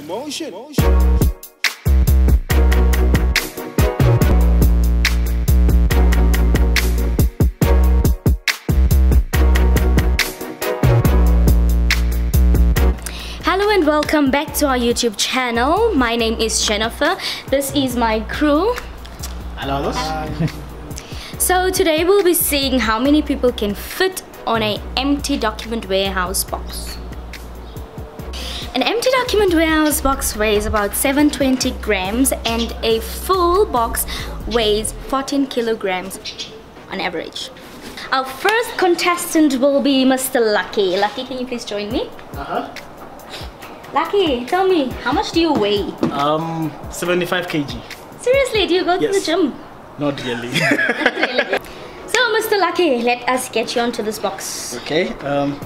Promotion. Hello and welcome back to our YouTube channel. My name is Jennifer. This is my crew. Hello. So today we'll be seeing how many people can fit on a empty document warehouse box. An empty document warehouse box weighs about 720 grams and a full box weighs 14 kilograms on average. Our first contestant will be Mr. Lucky. Lucky, can you please join me? Uh-huh. Lucky, tell me, how much do you weigh? Um, 75 kg. Seriously, do you go to the Yes. gym? Not really. So, Mr. Lucky, let us get you onto this box. okay. Um.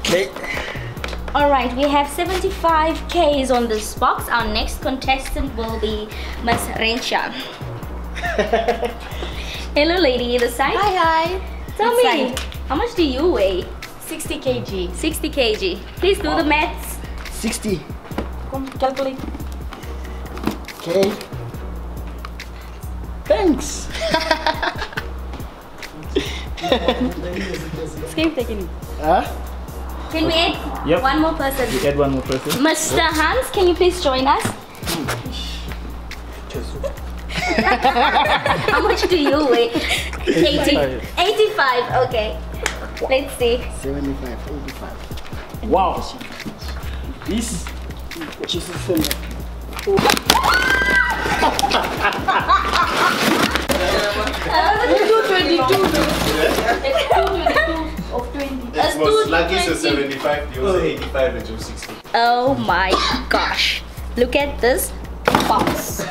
Okay. Alright, we have 75 Ks on this box. Our next contestant will be Miss Rensha. Hello, lady, the side. Hi, hi. Tell This me, side. how much do you weigh? 60 kg. 60 kg. Please do the maths. 60. Come calculate. Okay. Thanks. Same technique. Huh? Can we add Yep. one more person? add one more person. Mr. Hans, can you please join us? How much do you weigh? 80. 85, okay. Let's see. 75, 85. Wow. This. Jesus. That's was two lucky so twenty. 75, you was 85 and you 60. Oh my gosh. Look at this box.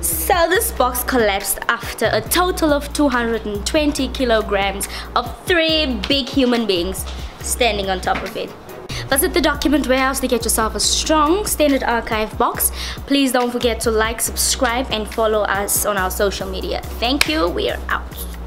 So this box collapsed after a total of 220 kilograms of three big human beings standing on top of it. Visit the document warehouse to get yourself a strong standard archive box. Please don't forget to like, subscribe and follow us on our social media. Thank you. We are out.